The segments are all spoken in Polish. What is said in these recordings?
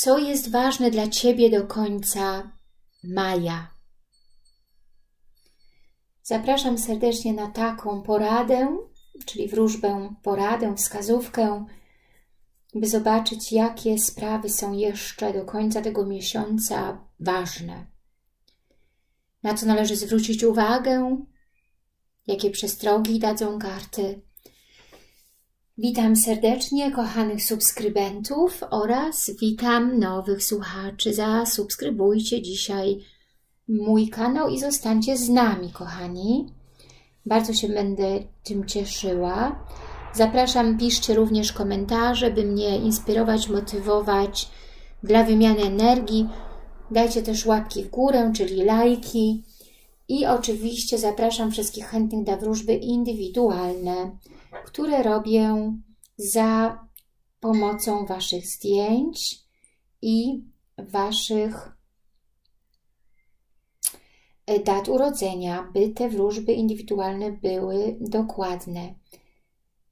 Co jest ważne dla Ciebie do końca maja? Zapraszam serdecznie na taką poradę, czyli wróżbę, poradę, wskazówkę, by zobaczyć, jakie sprawy są jeszcze do końca tego miesiąca ważne. Na co należy zwrócić uwagę, jakie przestrogi dadzą karty. Witam serdecznie kochanych subskrybentów oraz witam nowych słuchaczy. Zasubskrybujcie dzisiaj mój kanał i zostańcie z nami, kochani. Bardzo się będę tym cieszyła. Zapraszam, piszcie również komentarze, by mnie inspirować, motywować dla wymiany energii. Dajcie też łapki w górę, czyli lajki. I oczywiście zapraszam wszystkich chętnych na wróżby indywidualne, które robię za pomocą Waszych zdjęć i Waszych dat urodzenia, by te wróżby indywidualne były dokładne.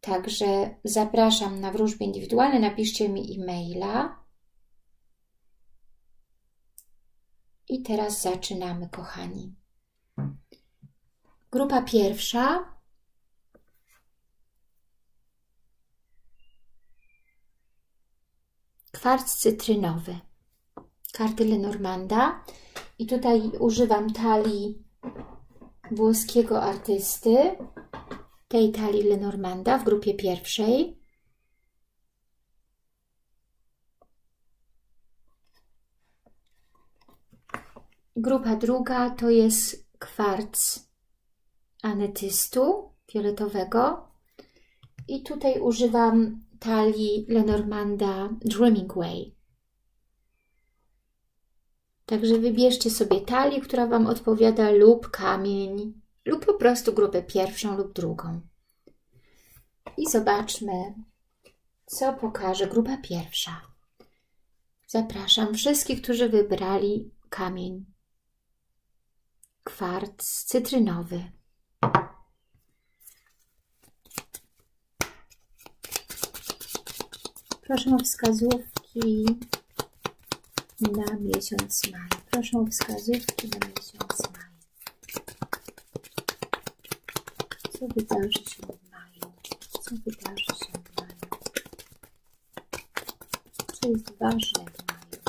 Także zapraszam na wróżby indywidualne, napiszcie mi e-maila. I teraz zaczynamy, kochani. Grupa pierwsza. Kwarc cytrynowy. Karty Lenormanda. I tutaj używam talii włoskiego artysty, tej talii Lenormanda w grupie pierwszej. Grupa druga to jest kwarc anetystu fioletowego i tutaj używam talii Lenormanda Dreaming Way. Także wybierzcie sobie talię, która Wam odpowiada lub kamień, lub po prostu grupę pierwszą lub drugą. I zobaczmy, co pokaże grupa pierwsza. Zapraszam wszystkich, którzy wybrali kamień kwarc cytrynowy. Proszę o wskazówki na miesiąc maj. Proszę o wskazówki na miesiąc maj. Co wydarzy się w maju? Co wydarzy się w maju? Co jest ważne w maju?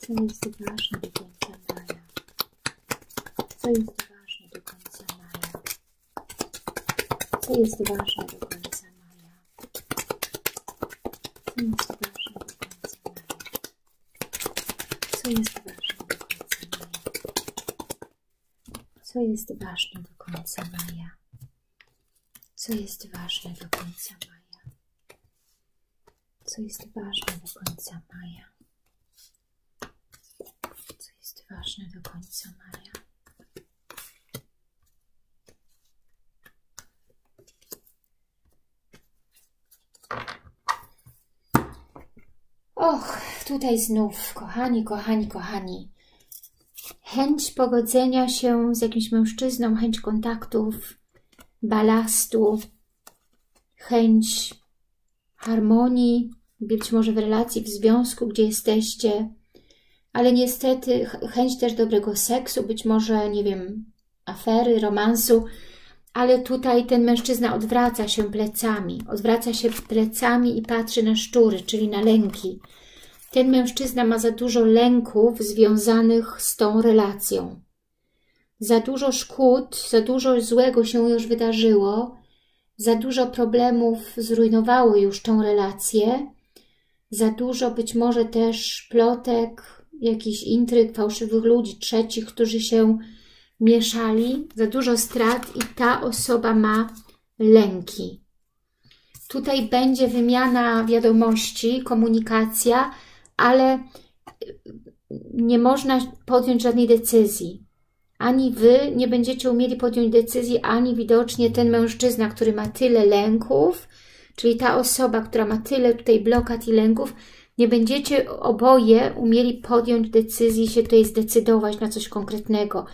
Co jest ważne do końca maja? Co jest ważne do końca maja? Co jest ważne do końca maja? Co jest ważne do końca maja? Co jest ważne do końca maja? Co jest ważne do końca maja? Co jest ważne do końca maja? Co jest ważne do końca maja? Co jest ważne do końca maja? Och, tutaj znów, kochani, kochani, kochani, chęć pogodzenia się z jakimś mężczyzną, chęć kontaktów, balastu, chęć harmonii, być może w relacji, w związku, gdzie jesteście, ale niestety chęć też dobrego seksu, być może, nie wiem, afery, romansu, ale tutaj ten mężczyzna odwraca się plecami, odwraca się plecami i patrzy na szczury, czyli na lęki. Ten mężczyzna ma za dużo lęków związanych z tą relacją. Za dużo szkód, za dużo złego się już wydarzyło, za dużo problemów zrujnowało już tą relację, za dużo być może też plotek, jakichś intryg, fałszywych ludzi, trzecich, którzy się mieszali, za dużo strat i ta osoba ma lęki. Tutaj będzie wymiana wiadomości, komunikacja, ale nie można podjąć żadnej decyzji. Ani Wy nie będziecie umieli podjąć decyzji, ani widocznie ten mężczyzna, który ma tyle lęków, czyli ta osoba, która ma tyle tutaj blokad i lęków, nie będziecie oboje umieli podjąć decyzji, się tutaj zdecydować na coś konkretnego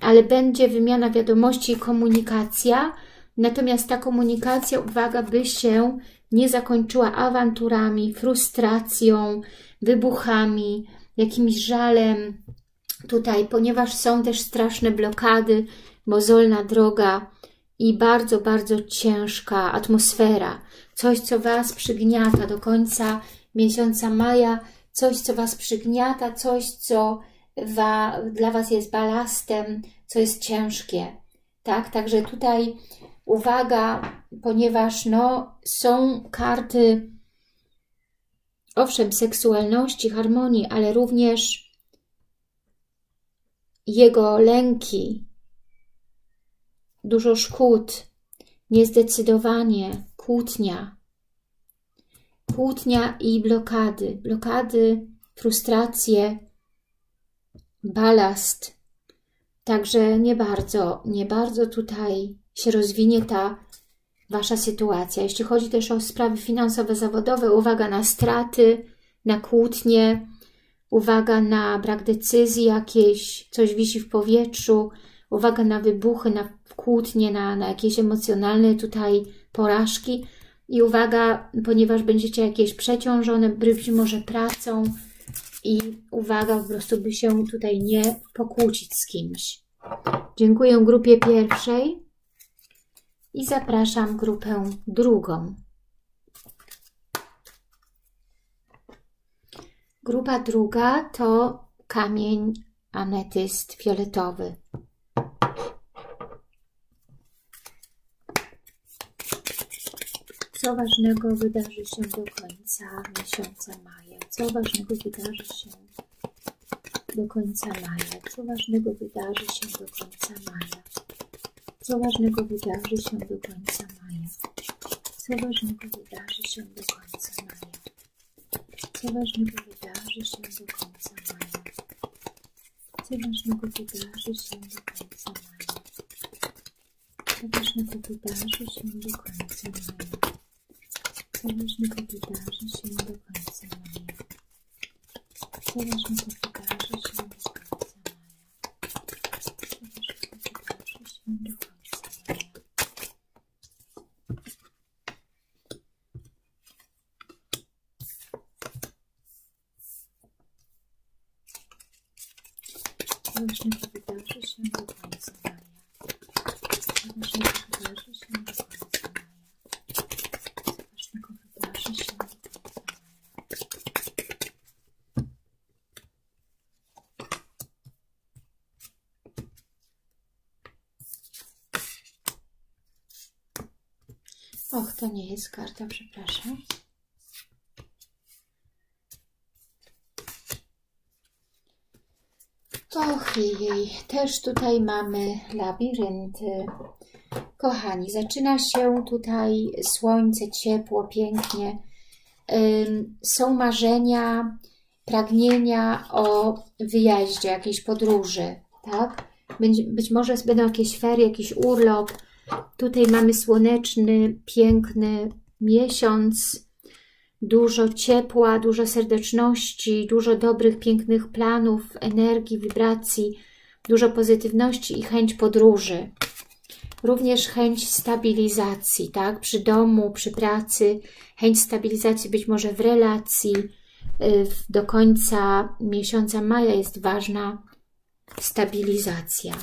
ale będzie wymiana wiadomości i komunikacja, natomiast ta komunikacja, uwaga, by się nie zakończyła awanturami, frustracją, wybuchami, jakimś żalem tutaj, ponieważ są też straszne blokady, mozolna droga i bardzo, bardzo ciężka atmosfera. Coś, co Was przygniata do końca miesiąca maja, coś, co Was przygniata, coś, co wa, dla Was jest balastem, co jest ciężkie. Tak, także tutaj uwaga, ponieważ no, są karty, owszem, seksualności, harmonii, ale również jego lęki, dużo szkód, niezdecydowanie, kłótnia, kłótnia i blokady, blokady, frustracje, balast. Także nie bardzo, nie bardzo tutaj się rozwinie ta Wasza sytuacja. Jeśli chodzi też o sprawy finansowe, zawodowe, uwaga na straty, na kłótnie, uwaga na brak decyzji jakieś, coś wisi w powietrzu, uwaga na wybuchy, na kłótnie, na, na jakieś emocjonalne tutaj porażki i uwaga, ponieważ będziecie jakieś przeciążone, być może pracą i uwaga po prostu, by się tutaj nie pokłócić z kimś. Dziękuję grupie pierwszej i zapraszam grupę drugą. Grupa druga to kamień ametyst fioletowy. Co ważnego wydarzy się do końca miesiąca maja? Co ważnego wydarzy się do końca maja? Co ważnego wydarzy się do końca maja? Co ważnego wydarzy się do końca maja? Co ważnego wydarzy się do końca maja? Co ważnego wydarzy się do końca maja? Co ważnego wydarzy się do końca maja? Co ważnego wydarzy się do końca maja? Co ważnego wydarzy się do końca maja? Co ważnego wydarzy się do końca maja? Co ważnego wydarzy się do końca ważnego wydarzy się do końca maja. Się do końca maja. Się do końca maja. Och, to nie jest karta, przepraszam. Och jej, też tutaj mamy labirynty. Kochani, zaczyna się tutaj słońce, ciepło, pięknie. Są marzenia, pragnienia o wyjeździe, jakiejś podróży, tak? Być może będą jakieś ferie, jakiś urlop. Tutaj mamy słoneczny, piękny miesiąc, dużo ciepła, dużo serdeczności, dużo dobrych, pięknych planów, energii, wibracji, dużo pozytywności i chęć podróży. Również chęć stabilizacji, tak? Przy domu, przy pracy, chęć stabilizacji być może w relacji. Y, do końca miesiąca maja jest ważna stabilizacja.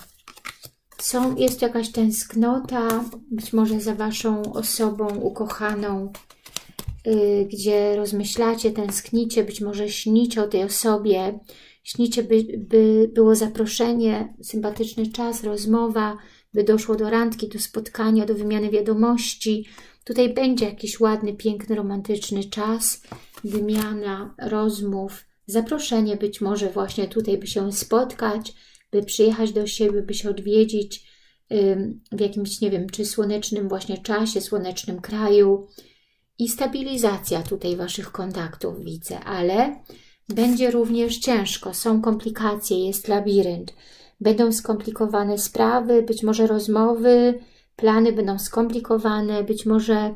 Są, jest jakaś tęsknota, być może za Waszą osobą ukochaną, gdzie rozmyślacie, tęsknicie, być może śnicie o tej osobie, śnicie, by, by było zaproszenie, sympatyczny czas, rozmowa, by doszło do randki, do spotkania, do wymiany wiadomości. Tutaj będzie jakiś ładny, piękny, romantyczny czas, wymiana rozmów, zaproszenie być może właśnie tutaj, by się spotkać, by przyjechać do siebie, by się odwiedzić w jakimś, nie wiem, czy słonecznym właśnie czasie, słonecznym kraju, i stabilizacja tutaj Waszych kontaktów widzę, ale będzie również ciężko, są komplikacje, jest labirynt. Będą skomplikowane sprawy, być może rozmowy, plany będą skomplikowane, być może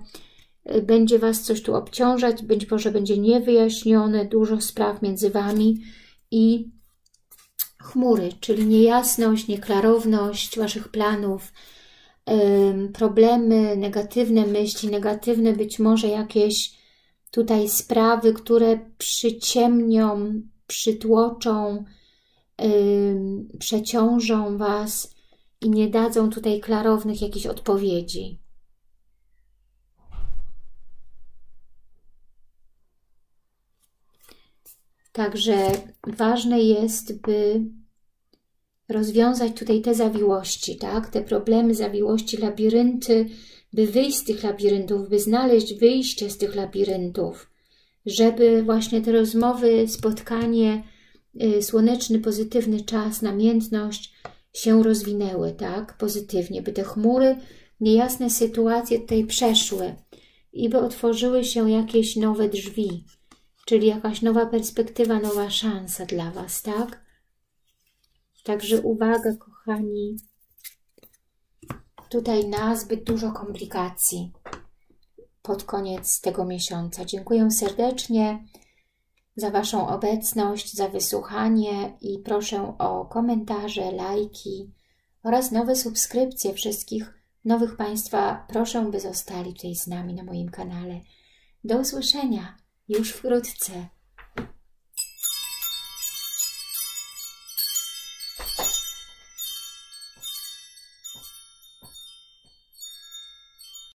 y, będzie Was coś tu obciążać, być może będzie niewyjaśnione, dużo spraw między Wami i chmury, czyli niejasność, nieklarowność Waszych planów, problemy, negatywne myśli, negatywne być może jakieś tutaj sprawy, które przyciemnią, przytłoczą, przeciążą Was i nie dadzą tutaj klarownych jakichś odpowiedzi. Także ważne jest, by rozwiązać tutaj te zawiłości, tak? te problemy, zawiłości, labirynty, by wyjść z tych labiryntów, by znaleźć wyjście z tych labiryntów, żeby właśnie te rozmowy, spotkanie, y, słoneczny, pozytywny czas, namiętność się rozwinęły, tak, pozytywnie, by te chmury, niejasne sytuacje tutaj przeszły i by otworzyły się jakieś nowe drzwi, czyli jakaś nowa perspektywa, nowa szansa dla Was, tak? Także uwaga, kochani, tutaj na zbyt dużo komplikacji pod koniec tego miesiąca. Dziękuję serdecznie za Waszą obecność, za wysłuchanie i proszę o komentarze, lajki oraz nowe subskrypcje wszystkich nowych Państwa. Proszę, by zostali tutaj z nami na moim kanale. Do usłyszenia już wkrótce.